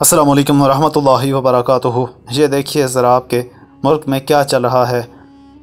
السلام علیکم ورحمۃ اللہ وبرکاتہ۔ یہ دیکھیے ذرا آپ کے ملک میں کیا چل رہا ہے۔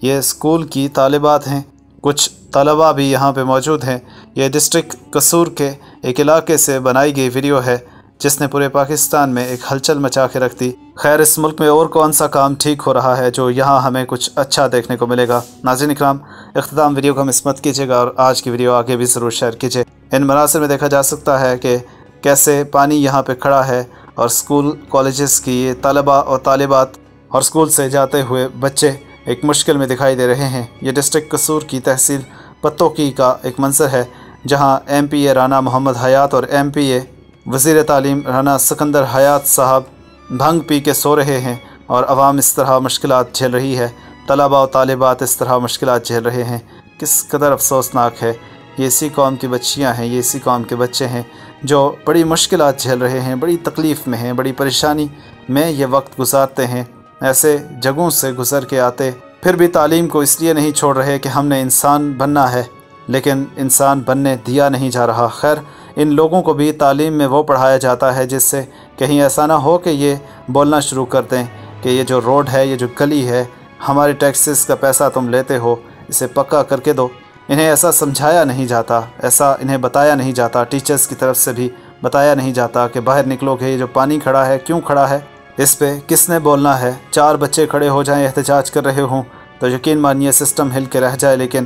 یہ اسکول کی طالبات ہیں۔ کچھ طلباء بھی یہاں پہ موجود ہیں۔ یہ ڈسٹرک قصور کے ایک علاقے سے بنائی گئی ویڈیو ہے، جس نے پورے پاکستان میں ایک ہلچل مچا کے رکھ دی۔ خیر، اس ملک میں اور کون سا کام ٹھیک ہو رہا ہے جو یہاں ہمیں کچھ اچھا دیکھنے کو ملے گا؟ ناظرین اکرام، اختتام ویڈیو کو مسمت کیجیے گا اور آج کی ویڈیو آگے بھی ضرور شیئر کیجیے۔ ان مناظر میں دیکھا جا سکتا ہے کہ کیسے پانی یہاں پہ کھڑا ہے۔ اور اسکول کالجز کی یہ طلباء اور طالبات اور اسکول سے جاتے ہوئے بچے ایک مشکل میں دکھائی دے رہے ہیں۔ یہ ڈسٹرک قصور کی تحصیل پتوں کی کا ایک منظر ہے، جہاں ایم پی اے رانا محمد حیات اور ایم پی اے وزیر تعلیم رانا سکندر حیات صاحب بھنگ پی کے سو رہے ہیں اور عوام اس طرح مشکلات جھیل رہی ہے۔ طلباء و طالبات اس طرح مشکلات جھیل رہے ہیں۔ کس قدر افسوسناک ہے یہ اسی قوم کی بچیاں ہیں، یہ اسی قوم کے بچے ہیں جو بڑی مشکلات جھیل رہے ہیں، بڑی تکلیف میں ہیں، بڑی پریشانی میں یہ وقت گزارتے ہیں۔ ایسے جگہوں سے گزر کے آتے، پھر بھی تعلیم کو اس لیے نہیں چھوڑ رہے کہ ہم نے انسان بننا ہے۔ لیکن انسان بننے دیا نہیں جا رہا۔ خیر، ان لوگوں کو بھی تعلیم میں وہ پڑھایا جاتا ہے جس سے کہیں ایسا نہ ہو کہ یہ بولنا شروع کر دیں کہ یہ جو روڈ ہے، یہ جو گلی ہے، ہمارے ٹیکسز کا پیسہ تم لیتے ہو، اسے پکا کر کے دو۔ انہیں ایسا سمجھایا نہیں جاتا، ایسا انہیں بتایا نہیں جاتا، ٹیچرز کی طرف سے بھی بتایا نہیں جاتا کہ باہر نکلو کہ یہ جو پانی کھڑا ہے، کیوں کھڑا ہے؟ اس پہ کس نے بولنا ہے؟ چار بچے کھڑے ہو جائیں، احتجاج کر رہے ہوں، تو یقین مانیے سسٹم ہل کے رہ جائے، لیکن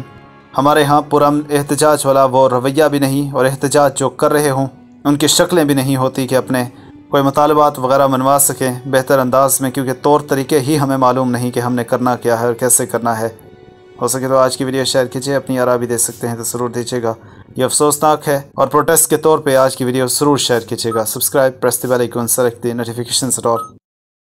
ہمارے ہاں پرم احتجاج والا وہ رویہ بھی نہیں اور احتجاج جو کر رہے ہوں، ان کی شکلیں بھی نہیں ہوتی کہ اپنے کوئی مطالبات وغیرہ منوا سکیں بہتر انداز میں، کیونکہ طور طریقے ہی ہمیں معلوم نہیں کہ ہم نے کرنا کیا ہے اور کیسے کرنا ہے۔ ہو سکے تو آج کی ویڈیو شیئر کیجیے، اپنی آرا بھی دے سکتے ہیں تو ضرور دیجیے گا۔ یہ افسوسناک ہے اور پروٹیسٹ کے طور پہ آج کی ویڈیو ضرور شیئر کیجیے گا۔ Subscribe, press the bell icon, select the notifications اور